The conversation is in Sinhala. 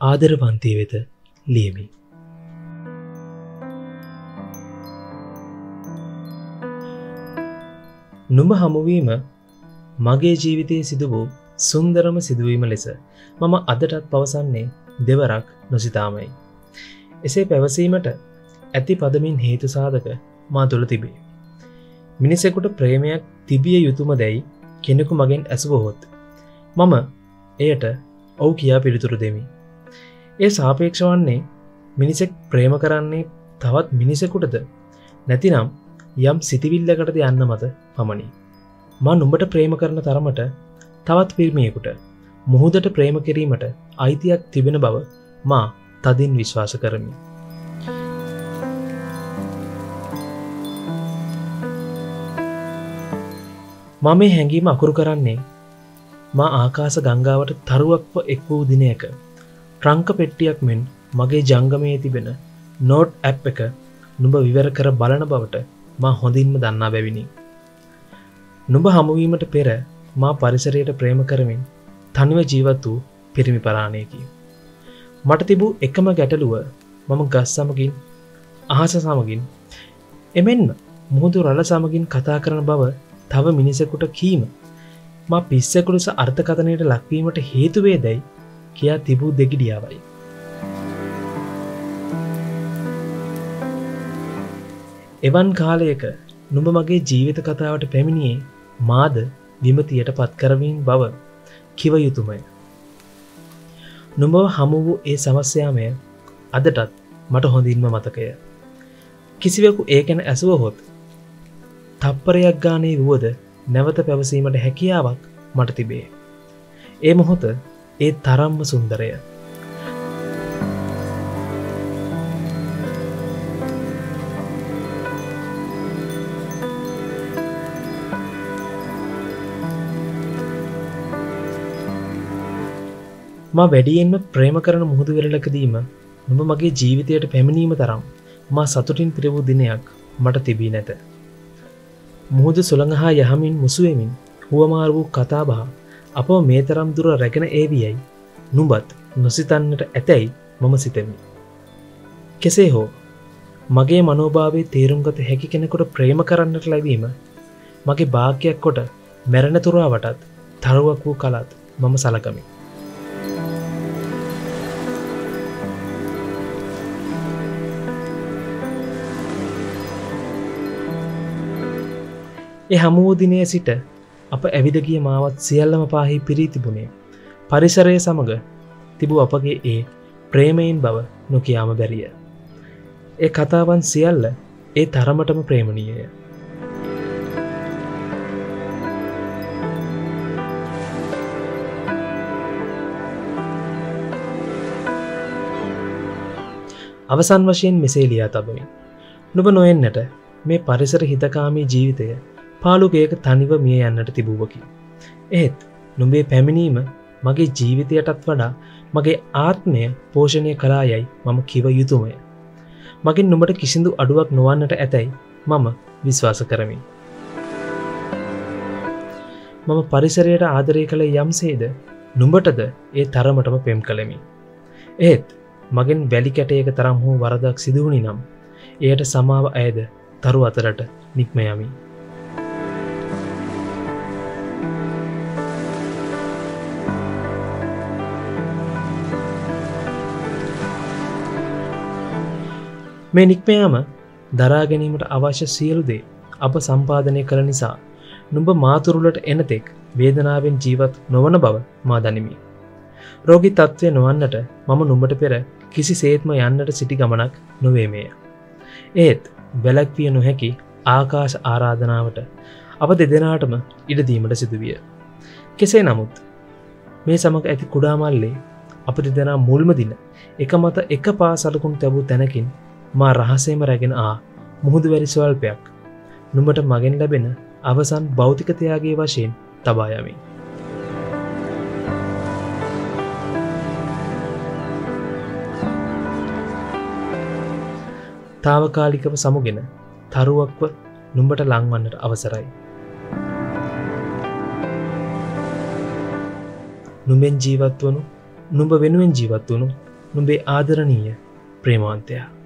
ආදරවන්තය වෙත ලියමි. නුඹ හමුවීම මගේ ජීවිතයේ සිදු වූ සුන්දරම සිදුවීම ලෙස මම අදටත් පවසන්නේ දෙවරක් නොසිතාමයි. එසේ පැවසීමට ඇති පදමින් හේතු සාධක මා තුළ තිබේ. මිනිසෙකුට ප්‍රේමයක් තිබිය යුතුම දැයි කෙනෙකු මගෙන් ඇසුවහොත්. මම එයට ඔවු කියා පිළිතුරු දෙමි. ඒ සාපේක්ෂ වන්නේ මිනිසෙක් ප්‍රේම කරන්නේ තවත් මිනිසෙකුටද නැතිනම් යම් සිතිවිල්ලකටද යන්න මත පමණි. මා නුඹට ප්‍රේම කරන තරමට තවත් පිල්මියෙකුට මුහුදට ප්‍රේම කිරීමට අයිතියක් තිබෙන බව මා තදින් විශ්වාස කරමි. මම මේ හැඟීම අකුරු කරන්නේ මා ආකාස ගංගාවට තරුවක්ව එක් වූ දිනයක ට්‍රංක පෙට්ටියක් මෙන් මගේ ජංගමයේ තිබෙන නෝට් ඇප් එක නුඹ විවර කර බලන බවට මා හොඳින්ම දන්නා බැවිනි. නුඹ හමුවීමට පෙර මා පරිසරයට ප්‍රේම කරමින් තනිව ජීවත් වූ පිරිමි පරාණයකි. මට තිබූ එකම ගැටලුව මම ගස් සමගින් අහස සමගින් එමෙන්ම මුහුදු රල සමගින් කතා කරන බව තව මිනිසකුට කීම මා පිස්සකුලුස අර්ථකථනයට ලක්වීමට හේතුවේ දැයි කියා තිබූ දෙගිඩියාවයි. එවන් කාලයක නුඹ මගේ ජීවිත කතාවට පැමිණියේ මාද විමතියට පත්කරමින් බව කිව යුතුමය. නුඹව හමු වූ ඒ සමස්්‍යයාමය අදටත් මට හොඳින්ම මතකය. කිසිවෙකු ඒකැන ඇසුව හොත් තප්පරයක් ගානේ වුවද නැවත පැවසීමට හැකියාවක් මට තිබේ. ඒ මොහොත ඒ තරම්ම සුන්දරය. මා වැඩියෙන්ම ප්‍රේම කරන මුහුදු වෙරලකදීම නුඹ මගේ ජීවිතයට පැමිණීම තරම් මා සතුටින් පිරවූ දිනයක් මට තිබී නැත. මුහුද සුළඟ හා යහමින් මුසුවමින් හුවමාර වූ කතාබහ අප මේ තරම් දුර රැගෙන ඒවියයි නුඹත් නොසිතන්නට ඇතැයි මම සිතමි. කෙසේ හෝ මගේ මනෝභාවේ තේරුම්ගත හැකි කෙනෙකුට ප්‍රේම කරන්නට ලැබීම මගේ භාග්‍යයක් කොට මැරණතුරාවටත් තරුවක් වූ කලාත් මම සලකමි. එ හමුවෝදිනය සිට අප ඇවිදගිය මාවත් සියල්ලම පාහි පිරී තිබුණේ පරිසරය සමඟ තිබූ අපගේ ඒ ප්‍රේමයෙන් බව නොකියාම බැරිය. ඒ කතාවන් සියල්ල ඒ තරමටම ප්‍රේමණීයය. අවසන් වශයෙන් මෙසේ ලියා තබමි. නුබ නොයෙන්නට මේ පරිසර හිතකාමී ජීවිතය පාලුගේක තනිව මිය යන්නට තිබූවකි. ඒත් නුඹේ පැමිණීම මගේ ජීවිතයටත් වඩා මගේ ආත්මය පෝෂණය කලා යැයි මම කිව යුතුමය. මගින් නුඹට කිසිදු අඩුවක් නොවන්නට ඇතැයි මම විශ්වාස කරමි. මම පරිසරයට ආදරය කළ යම්සේද නුඹටද ඒ තරමටම පෙම් කළෙමි. ඒත් මගෙන් වැලි කැටයක තරම් හෝ වරදක් සිදුවනි නම් එයට සමාව ඇයද තරු අතරට නික්මයමි. මේ නික්මයාම දරාගැනීමට අවශ්‍ය සියලුදේ අප සම්පාධනය කළ නිසා නුඹ මාතුරුලට එනතෙක් වේදනාවෙන් ජීවත් නොවන බව මා දනිමි. රෝගි තත්ත්වය නොවන්නට මම නුඹට පෙර කිසි සේත්ම යන්නට සිටි ගමනක් නොවේමය. ඒත් වැලැක්විය නොහැකි ආකාශ ආරාධනාවට අප දෙදෙනාටම ඉඩදීමට සිදුවිය. කෙසේ නමුත් මේ සමඟ ඇති කුඩාමල්ලේ අප දෙදෙනා මුල්ම දින එක මත එක පා සලකුණු තැබූ තැනකින් මා රහසේම රැගෙන ආ මුහුදු වැරි ස්වල්පයක් නුමට මගෙන් ලැබෙන අවසන් භෞතිකතයාගේ වශයෙන් තබායමි. තාවකාලිකව සමුගෙන තරුවක්ව නුඹට ලංවන්නට අවසරයි. නුඹෙන් ජීවත් වනු නුඹ වෙනුවෙන් ජීවත් වනු නුඹේ ආදරණීය ප්‍රේමාන්තයා